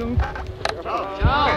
Tchau. Tchau.